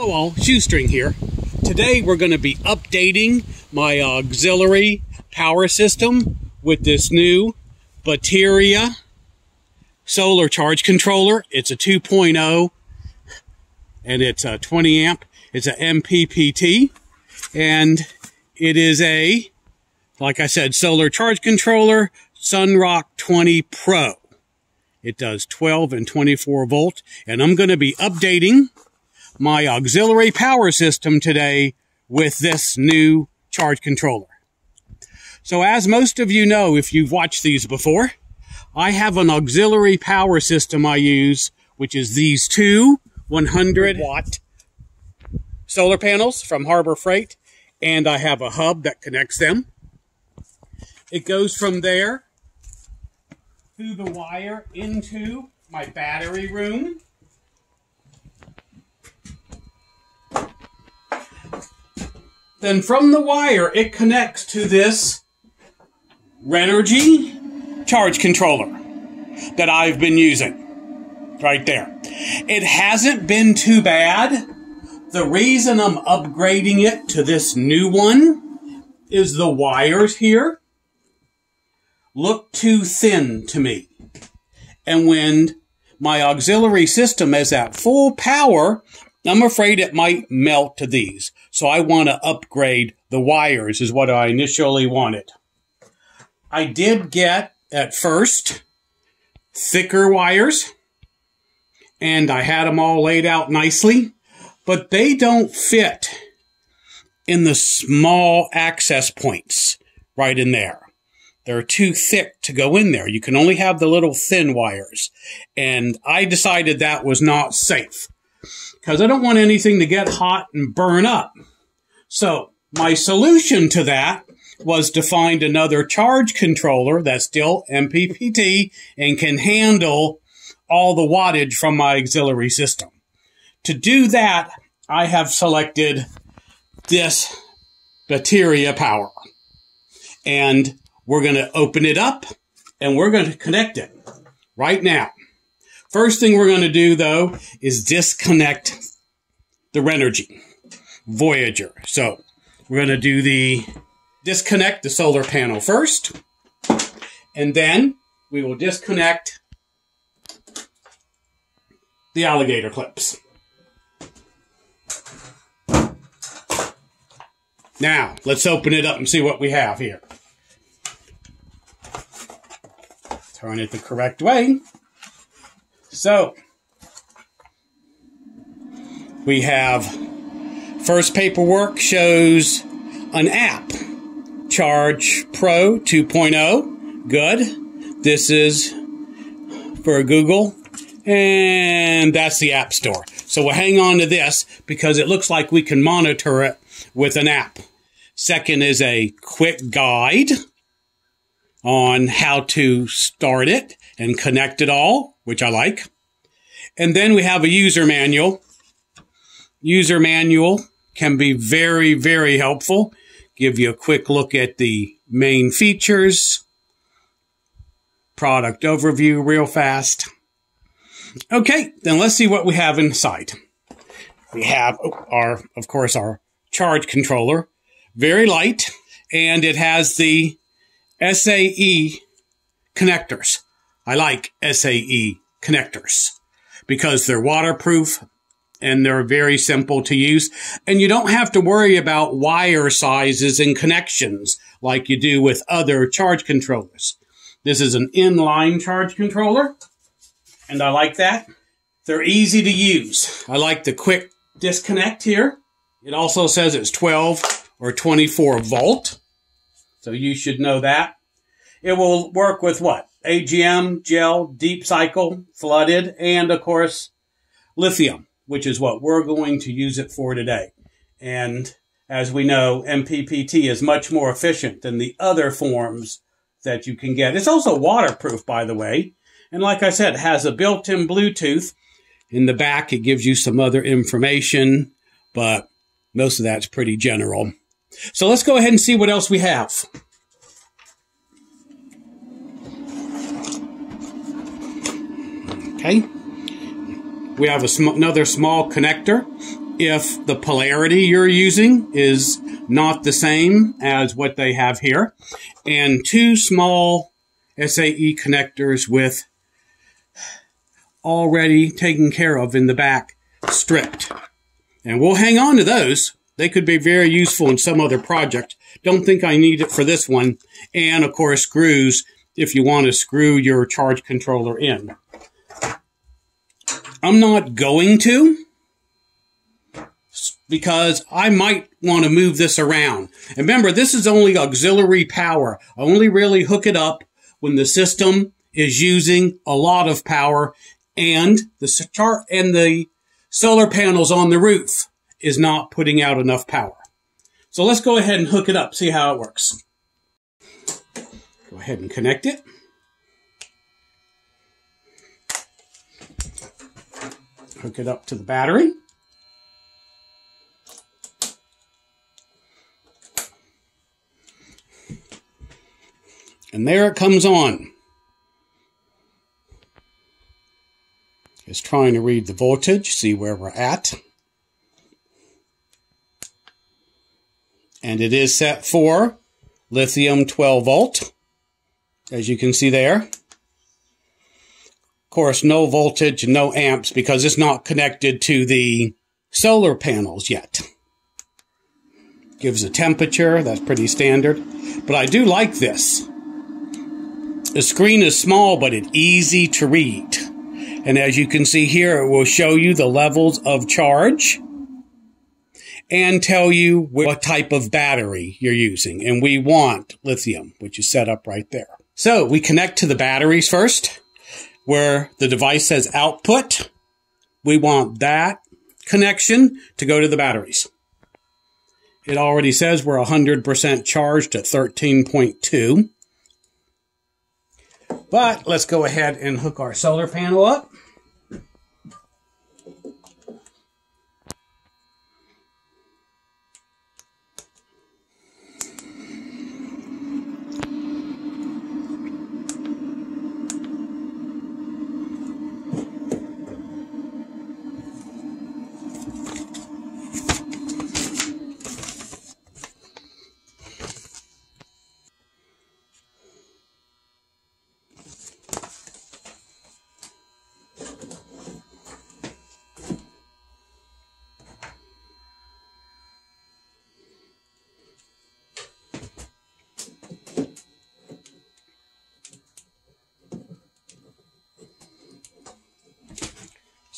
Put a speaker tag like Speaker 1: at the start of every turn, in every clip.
Speaker 1: Hello all, Shoestring here. Today we're going to be updating my auxiliary power system with this new Bateria solar charge controller. It's a 2.0 and it's a 20 amp. It's a MPPT and it is a, like I said, solar charge controller, Sunrock 20 Pro. It does 12 and 24 volt and I'm going to be updating my auxiliary power system today with this new charge controller. So as most of you know, if you've watched these before, I have an auxiliary power system I use, which is these two 100 watt solar panels from Harbor Freight, and I have a hub that connects them. It goes from there through the wire into my battery room Then from the wire, it connects to this Renogy charge controller that I've been using. Right there. It hasn't been too bad. The reason I'm upgrading it to this new one is the wires here look too thin to me. And when my auxiliary system is at full power, I'm afraid it might melt to these. So I want to upgrade the wires is what I initially wanted. I did get at first thicker wires and I had them all laid out nicely, but they don't fit in the small access points right in there. They're too thick to go in there. You can only have the little thin wires. And I decided that was not safe because I don't want anything to get hot and burn up. So my solution to that was to find another charge controller that's still MPPT and can handle all the wattage from my auxiliary system. To do that, I have selected this Bateria Power. And we're going to open it up and we're going to connect it right now. First thing we're going to do though is disconnect the Renogy Voyager. So we're going to do the disconnect the solar panel first, and then we will disconnect the alligator clips. Now, let's open it up and see what we have here. Turn it the correct way. So, we have first paperwork shows an app, Charge Pro 2.0. Good. This is for Google, and that's the App Store. So we'll hang on to this because it looks like we can monitor it with an app. Second is a quick guide on how to start it and connect it all, which I like. And then we have a user manual. User manual can be very, very helpful. Give you a quick look at the main features, product overview real fast. Okay, then let's see what we have inside. We have our, of course, our charge controller, very light, and it has the SAE connectors. I like SAE connectors because they're waterproof and they're very simple to use. And you don't have to worry about wire sizes and connections like you do with other charge controllers. This is an inline charge controller, and I like that. They're easy to use. I like the quick disconnect here. It also says it's 12 or 24 volt, so you should know that. It will work with what? AGM, gel, deep cycle, flooded, and of course, lithium, which is what we're going to use it for today. And as we know, MPPT is much more efficient than the other forms that you can get. It's also waterproof, by the way. And like I said, has a built-in Bluetooth. In the back, it gives you some other information, but most of that's pretty general. So let's go ahead and see what else we have. Okay. We have sm another small connector if the polarity you're using is not the same as what they have here. And two small SAE connectors with already taken care of in the back stripped. And we'll hang on to those. They could be very useful in some other project. Don't think I need it for this one. And of course, screws if you want to screw your charge controller in. I'm not going to because I might want to move this around. And remember, this is only auxiliary power. I only really hook it up when the system is using a lot of power and the chart and the solar panels on the roof is not putting out enough power. So let's go ahead and hook it up, see how it works. Go ahead and connect it. Hook it up to the battery. And there it comes on. It's trying to read the voltage, see where we're at. And it is set for lithium 12 volt, as you can see there. Course, no voltage, no amps, because it's not connected to the solar panels yet. Gives a temperature, that's pretty standard. But I do like this. The screen is small, but it's easy to read. And as you can see here, it will show you the levels of charge and tell you what type of battery you're using. And we want lithium, which is set up right there. So we connect to the batteries first, where the device says output. We want that connection to go to the batteries. It already says we're 100% charged at 13.2. But let's go ahead and hook our solar panel up.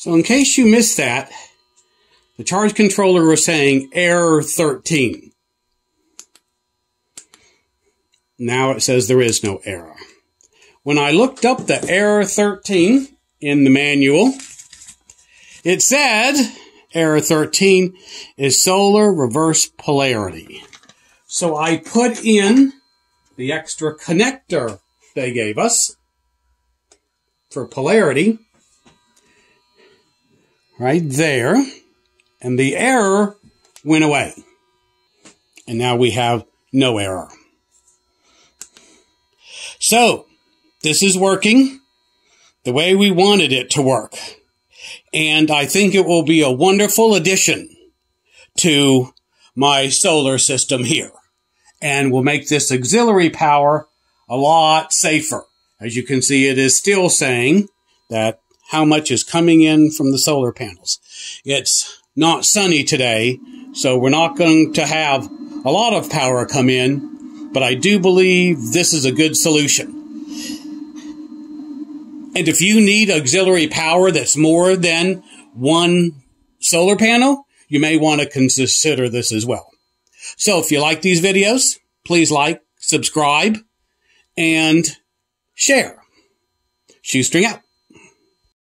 Speaker 1: So in case you missed that, the charge controller was saying error 13. Now it says there is no error. When I looked up the error 13 in the manual, it said error 13 is solar reverse polarity. So I put in the extra connector they gave us for polarity right there. And the error went away. And now we have no error. So, this is working the way we wanted it to work. And I think it will be a wonderful addition to my solar system here. And will make this auxiliary power a lot safer. As you can see, it is still saying that how much is coming in from the solar panels. It's not sunny today, so we're not going to have a lot of power come in, but I do believe this is a good solution. And if you need auxiliary power that's more than one solar panel, you may want to consider this as well. So if you like these videos, please like, subscribe, and share. Shoestring out.